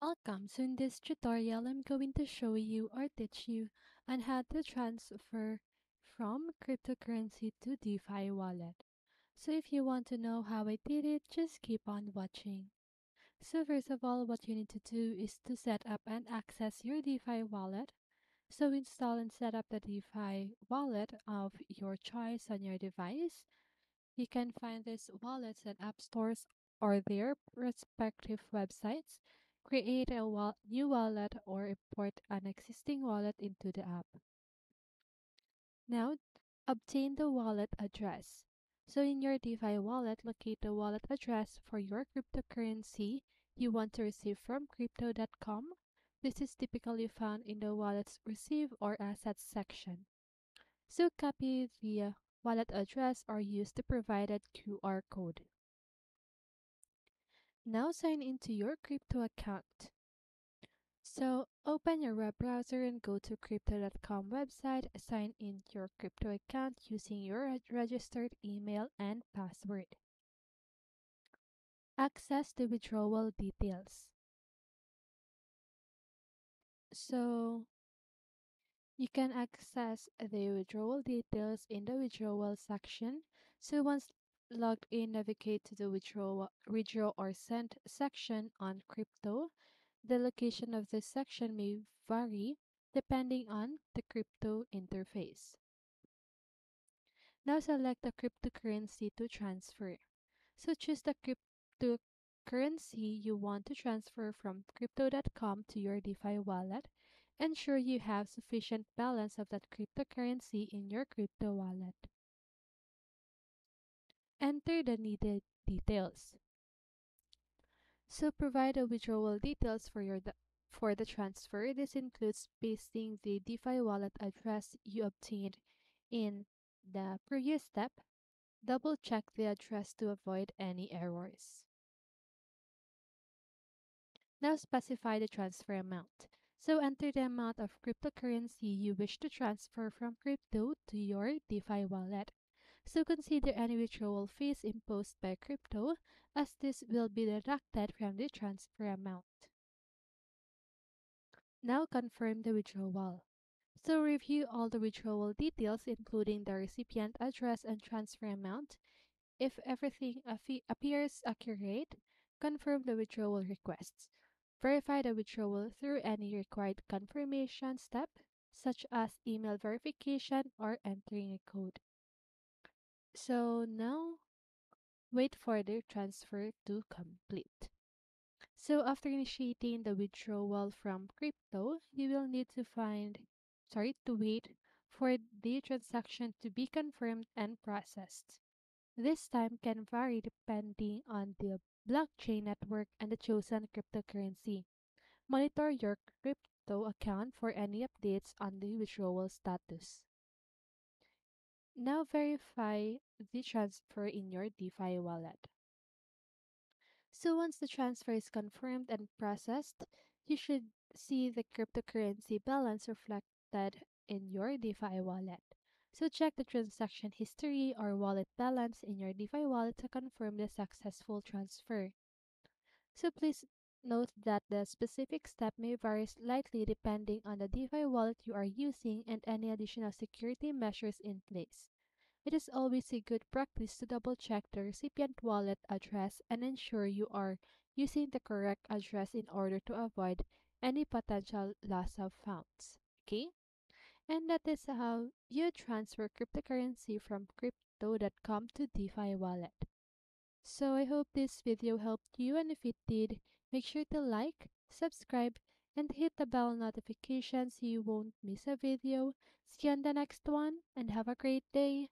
Welcome. So in this tutorial, I'm going to show you or teach you on how to transfer from cryptocurrency to DeFi wallet. So if you want to know how I did it, just keep on watching. So first of all, what you need to do is to set up and access your DeFi wallet. So install and set up the DeFi wallet of your choice on your device. You can find these wallets at app stores or their respective websites create a new wallet or import an existing wallet into the app. Now, obtain the wallet address. So in your DeFi wallet, locate the wallet address for your cryptocurrency you want to receive from crypto.com. This is typically found in the wallet's receive or assets section. So copy the wallet address or use the provided QR code. Now sign into your crypto account. So open your web browser and go to crypto.com website, sign in your crypto account using your registered email and password. Access the withdrawal details. So you can access the withdrawal details in the withdrawal section. So once logged in, navigate to the withdraw, withdraw or send section on crypto. The location of this section may vary depending on the crypto interface. Now select the cryptocurrency to transfer. So choose the cryptocurrency you want to transfer from crypto.com to your DeFi wallet. Ensure you have sufficient balance of that cryptocurrency in your crypto wallet. Enter the needed details. So provide the withdrawal details for your for the transfer. This includes pasting the DeFi wallet address you obtained in the previous step. Double check the address to avoid any errors. Now specify the transfer amount. So enter the amount of cryptocurrency you wish to transfer from crypto to your DeFi wallet. So consider any withdrawal fees imposed by crypto as this will be deducted from the transfer amount. Now confirm the withdrawal. So review all the withdrawal details including the recipient address and transfer amount. If everything appears accurate, confirm the withdrawal requests. Verify the withdrawal through any required confirmation step, such as email verification or entering a code. So now, wait for the transfer to complete. So after initiating the withdrawal from crypto, you will need to find, sorry, to wait for the transaction to be confirmed and processed. This time can vary depending on the blockchain network and the chosen cryptocurrency. Monitor your crypto account for any updates on the withdrawal status. Now verify the transfer in your DeFi wallet. So once the transfer is confirmed and processed, you should see the cryptocurrency balance reflected in your DeFi wallet. So check the transaction history or wallet balance in your DeFi wallet to confirm the successful transfer. So please note that the specific step may vary slightly depending on the DeFi wallet you are using and any additional security measures in place. It is always a good practice to double check the recipient wallet address and ensure you are using the correct address in order to avoid any potential loss of funds. Okay? And that is how you transfer cryptocurrency from crypto.com to DeFi wallet. So I hope this video helped you and if it did, make sure to like, subscribe, and hit the bell notification so you won't miss a video. See you on the next one and have a great day.